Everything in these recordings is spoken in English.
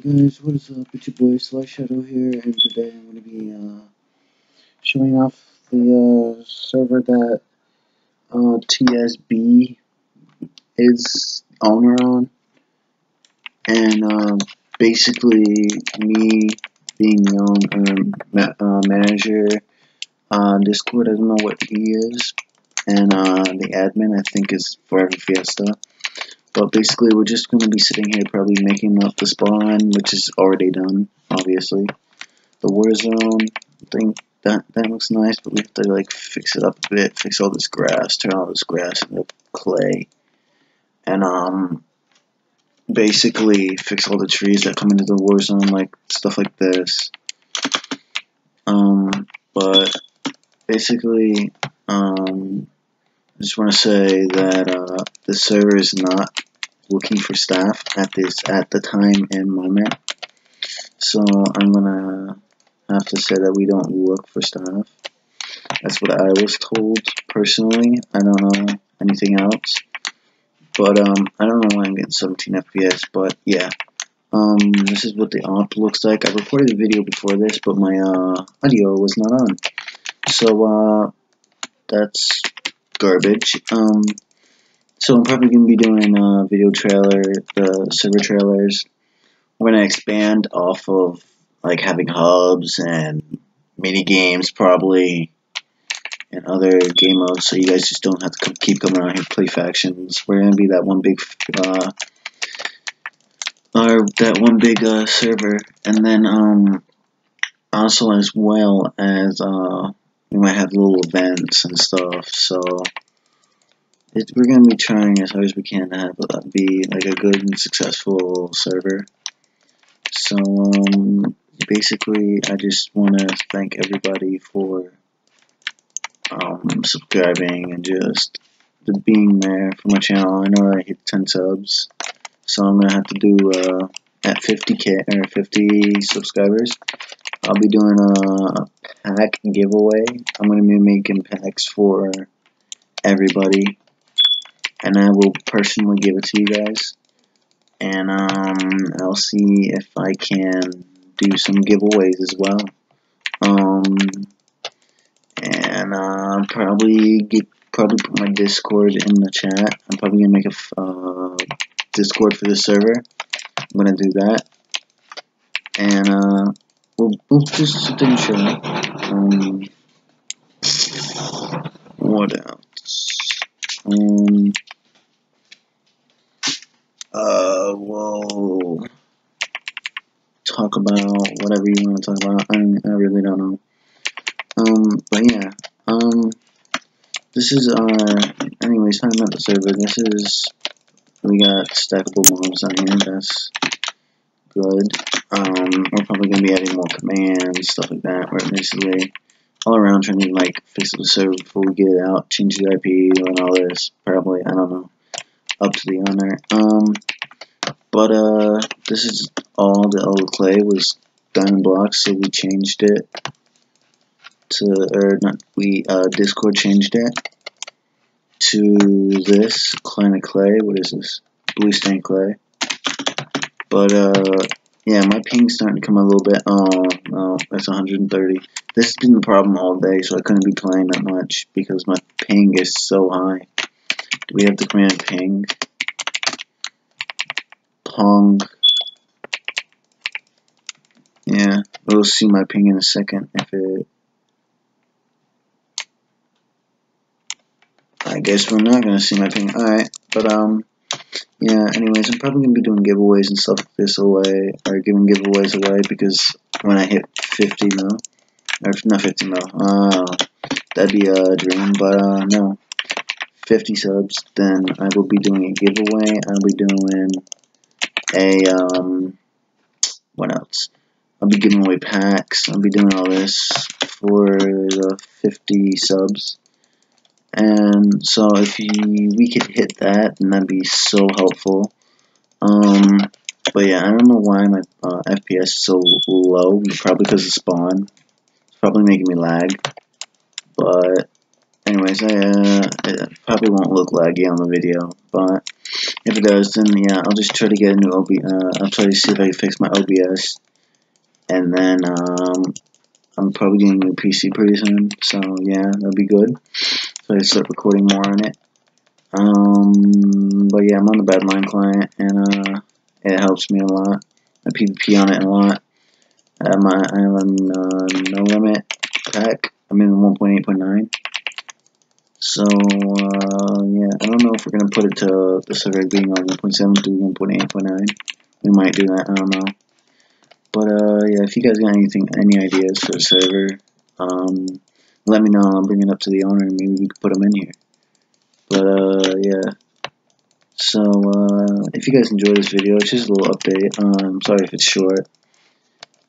guys, what is up? It's your boy Sly Shadow here, and today I'm going to be uh, showing off the uh, server that uh, TSB is owner on, and uh, basically me being the owner, ma uh, manager on Discord. I don't know what he is, and uh, the admin I think is Forever Fiesta. But basically, we're just going to be sitting here probably making up the spawn, which is already done, obviously. The Warzone thing, that, that looks nice, but we have to, like, fix it up a bit, fix all this grass, turn all this grass into clay. And, um, basically fix all the trees that come into the war zone, like, stuff like this. Um, but, basically, um, just want to say that uh, the server is not looking for staff at this at the time and moment. So I'm gonna have to say that we don't look for staff. That's what I was told personally. I don't know anything else. But um, I don't know why I'm getting 17 FPS. But yeah, um, this is what the op looks like. I recorded a video before this, but my uh, audio was not on. So uh, that's garbage. Um, so I'm probably going to be doing a video trailer, the server trailers. We're going to expand off of like having hubs and mini games probably and other game modes so you guys just don't have to keep coming out here play factions. We're going to be that one big uh, or that one big uh, server and then um also as well as uh have little events and stuff so it, we're going to be trying as hard as we can to have uh, be like a good and successful server. So um, basically, I just want to thank everybody for um, subscribing and just being there for my channel. I know I hit 10 subs, so I'm gonna have to do uh, at 50k or 50 subscribers. I'll be doing a pack giveaway. I'm gonna be making packs for everybody and I will personally give it to you guys. And um, I'll see if I can do some giveaways as well. Um, and uh, probably probably put my Discord in the chat. I'm probably gonna make a uh, Discord for the server. I'm gonna do that, and uh, we'll we'll just sit. Um, what else? Um. Uh, we'll talk about whatever you want to talk about. I, I really don't know. Um, but yeah, um, this is our, anyways, talking about the server, this is, we got stackable mobs on here, that's good. Um, we're probably going to be adding more commands, stuff like that, we're basically all around trying to, like, fix the server before we get it out, change the IP, and all this, probably, I don't know up to the owner. Um, but uh, this is all the old clay was diamond blocks, so we changed it to, or not, we uh, Discord changed it to this Planet Clay. What is this? Blue stain clay. But uh, yeah, my ping's starting to come a little bit. Oh no, that's 130. This has been the problem all day, so I couldn't be playing that much because my ping is so high. Do we have the command ping? Pong. Yeah, we'll see my ping in a second if it. I guess we're not gonna see my ping. Alright, but um, yeah. Anyways, I'm probably gonna be doing giveaways and stuff like this away, or giving giveaways away because when I hit 50 mil, or not 50 mil, uh, that'd be a dream. But uh, no, 50 subs, then I will be doing a giveaway. I'll be doing a, um, what else? I'll be giving away packs. I'll be doing all this for the 50 subs. And so if you, we could hit that, then that'd be so helpful. Um, but yeah, I don't know why my uh, FPS is so low. Probably because of spawn. It's probably making me lag. But anyways, I, uh, it probably won't look laggy on the video, but if it does, then yeah, I'll just try to get a new OB. Uh, I'll try to see if I can fix my OBS, and then um, I'm probably getting a new PC pretty soon. So yeah, that'll be good. So I start recording more on it. Um, but yeah, I'm on the Badlion client, and uh, it helps me a lot. I PvP on it a lot. I'm, I have a uh, no limit pack. I'm in 1.8.9. So, uh, yeah, I don't know if we're going to put it to the server being on 1.7 to 1.8.9. We might do that, I don't know. But, uh, yeah, if you guys got anything, any ideas for a server, um, let me know. I'll bring it up to the owner and maybe we could put them in here. But, uh, yeah. So, uh, if you guys enjoyed this video, it's just a little update. Um, sorry if it's short.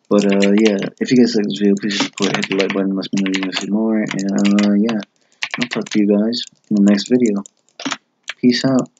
But, uh, yeah, if you guys like this video, please support, hit the like button, let me know you want to see more, and, uh, yeah, I'll talk to you guys in the next video. Peace out.